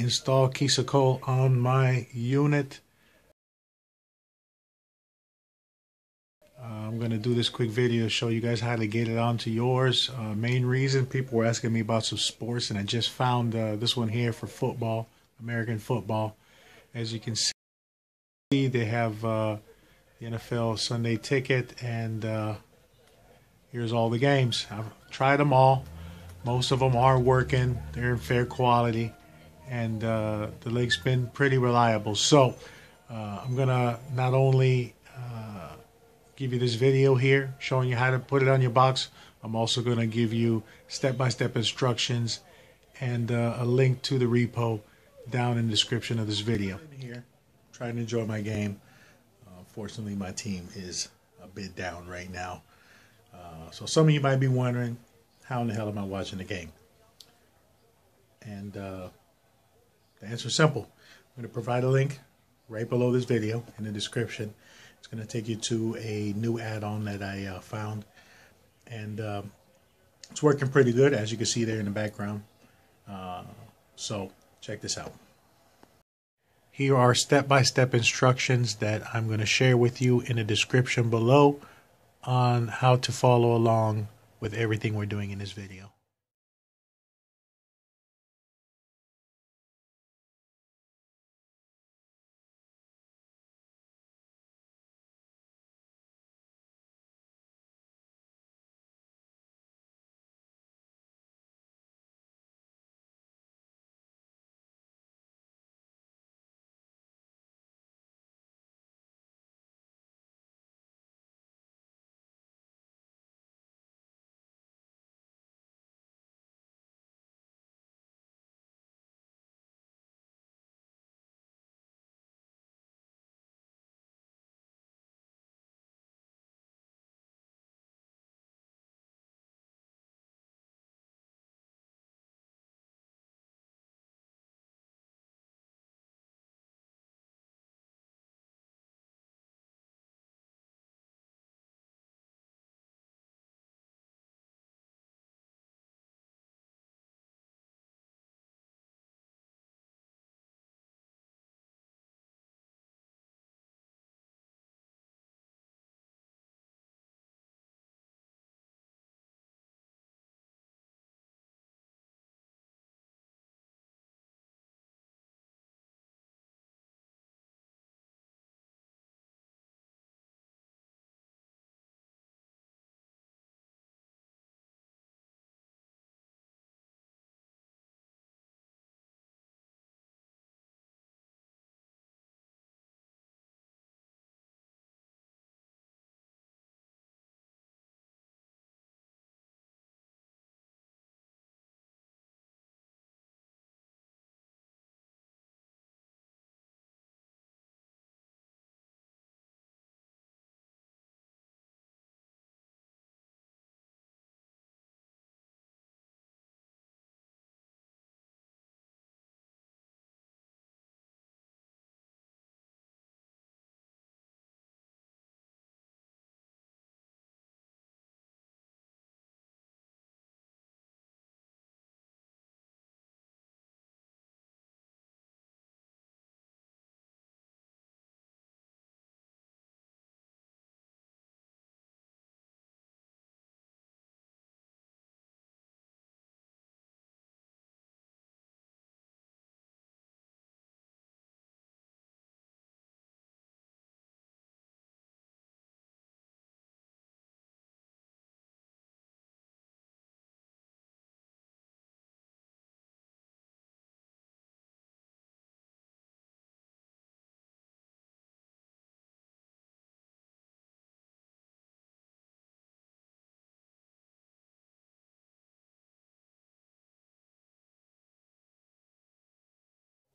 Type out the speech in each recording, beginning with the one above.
install Kisakul on my unit. Uh, I'm going to do this quick video to show you guys how to get it onto yours. Uh, main reason people were asking me about some sports and I just found uh, this one here for football, American football. As you can see, they have uh, the NFL Sunday ticket and uh, here's all the games. I've tried them all. Most of them are working. They're in fair quality and uh, the lake's been pretty reliable. So uh, I'm gonna not only uh, give you this video here showing you how to put it on your box, I'm also gonna give you step-by-step instructions and uh, a link to the repo down in the description of this video. Here, trying to enjoy my game. Uh, fortunately, my team is a bit down right now. So some of you might be wondering, how in the hell am I watching the game? And the answer is simple. I'm going to provide a link right below this video in the description. It's going to take you to a new add-on that I uh, found. And uh, it's working pretty good, as you can see there in the background. Uh, so check this out. Here are step-by-step -step instructions that I'm going to share with you in the description below on how to follow along with everything we're doing in this video.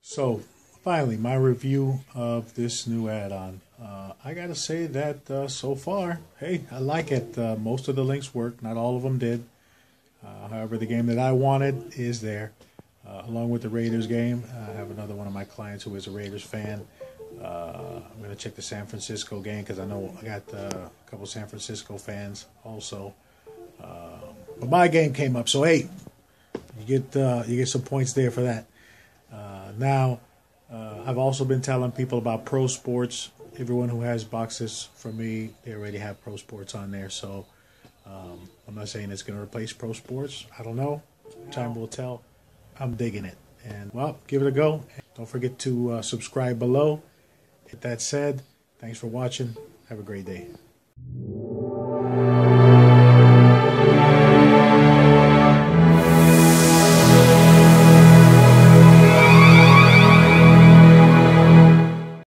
So, finally, my review of this new add-on. Uh, I gotta say that uh, so far, hey, I like it. Uh, most of the links work, not all of them did. Uh, however, the game that I wanted is there, uh, along with the Raiders game. I have another one of my clients who is a Raiders fan. Uh, I'm gonna check the San Francisco game because I know I got a couple San Francisco fans also. Um, but my game came up, so hey, you get you get some points there for that. Now, uh, I've also been telling people about pro sports. Everyone who has boxes from me, they already have pro sports on there. So um, I'm not saying it's going to replace pro sports. I don't know. Time will tell. I'm digging it. And well, give it a go. Don't forget to uh, subscribe below. With that said, thanks for watching. Have a great day.